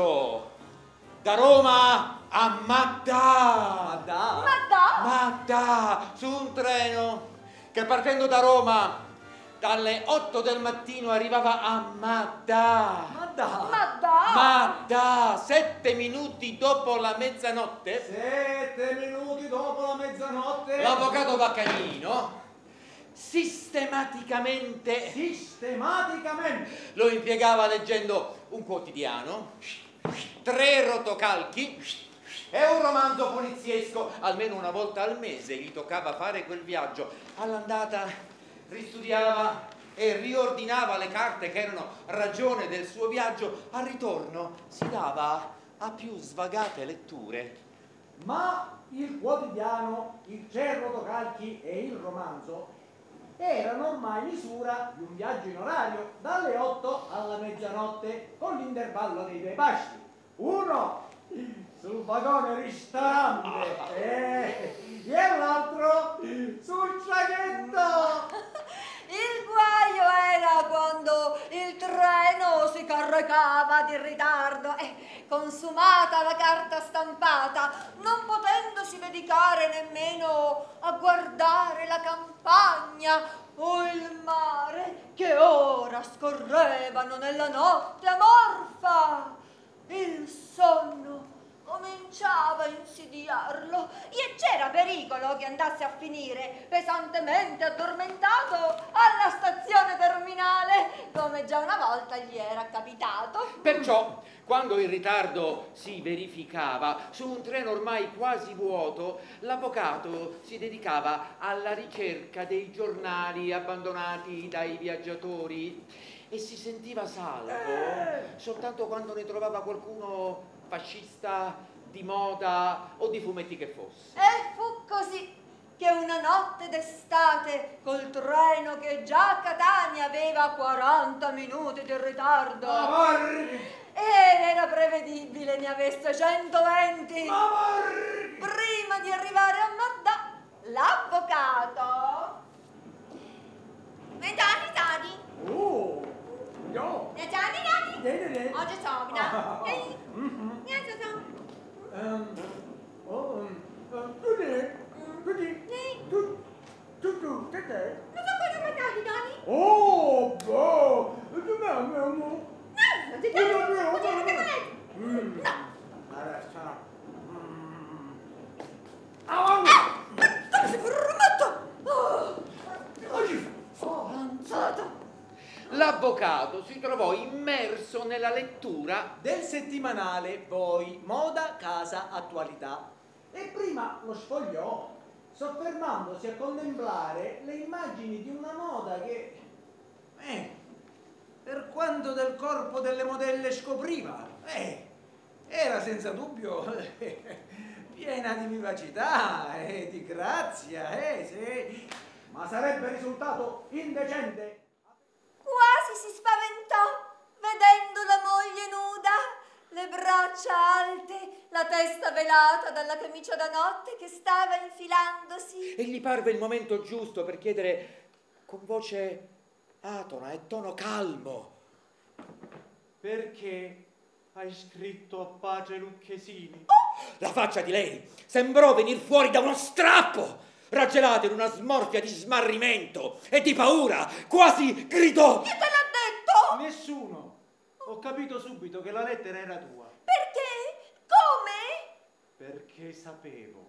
da Roma a Madda. Madda? Madda? Madda, su un treno che partendo da Roma dalle 8 del mattino arrivava a Madda. Madda? Madda? Madda, sette minuti dopo la mezzanotte, Sette minuti dopo la mezzanotte. l'avvocato Vaccagnino sistematicamente Sistematicamente. lo impiegava leggendo un quotidiano, tre rotocalchi e un romanzo poliziesco. Almeno una volta al mese gli toccava fare quel viaggio. All'andata ristudiava e riordinava le carte che erano ragione del suo viaggio. Al ritorno si dava a più svagate letture. Ma il quotidiano, il cerro Tocalchi e il romanzo erano ormai misura di un viaggio in orario dalle 8 alla mezzanotte con l'intervallo dei due pasti. Uno sul vagone ristorante eh, e l'altro sul traghetto. Il guaio era quando il treno si caricava di ritardo e consumata la carta stampata, non potendosi dedicare nemmeno a guardare la campagna o il mare che ora scorrevano nella notte amorfa. Il sonno cominciava a insidiarlo e c'era pericolo che andasse a finire pesantemente addormentato alla stazione terminale, come già una volta gli era capitato. Perciò, quando il ritardo si verificava su un treno ormai quasi vuoto, l'avvocato si dedicava alla ricerca dei giornali abbandonati dai viaggiatori e si sentiva salvo soltanto quando ne trovava qualcuno fascista, di moda o di fumetti che fosse. E fu così che una notte d'estate, col treno che già a Catania aveva 40 minuti di ritardo, Amor, ed era prevedibile ne avesse 120, amor. prima di arrivare a Madda, l'avvocato... Vent'anni, Tani? Oh, no. Vent'anni, Tani? Ne, ne, ne. Oggi sono, Ehi, Mhm. niente, sono. Ehm, oh, ehm, ehm, tu ne? Tu di? Tu, tu, tu, che te? Non so cosa mangiare, Tani? Oh, boh, dov'è abbiamo? No, non ti No, no, piace? no, Non ti no, piace? no. Mm. No. Adesso. Mm. Ah, Come si permette? Oh, oggi. avanzato. L'avvocato si trovò immerso nella lettura del settimanale poi Moda, Casa, Attualità. E prima lo sfogliò, soffermandosi a contemplare le immagini di una moda che, quanto del corpo delle modelle scopriva, eh, era senza dubbio piena di vivacità e di grazia, eh, sì. ma sarebbe risultato indecente. Quasi si spaventò vedendo la moglie nuda, le braccia alte, la testa velata dalla camicia da notte che stava infilandosi. e gli parve il momento giusto per chiedere con voce atona e tono calmo. Perché hai scritto a Pace Lucchesini? La faccia di lei sembrò venir fuori da uno strappo, raggelata in una smorfia di smarrimento e di paura, quasi gridò. Chi te l'ha detto? Nessuno. Ho capito subito che la lettera era tua. Perché? Come? Perché sapevo.